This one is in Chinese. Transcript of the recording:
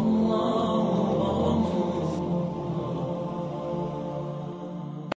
الله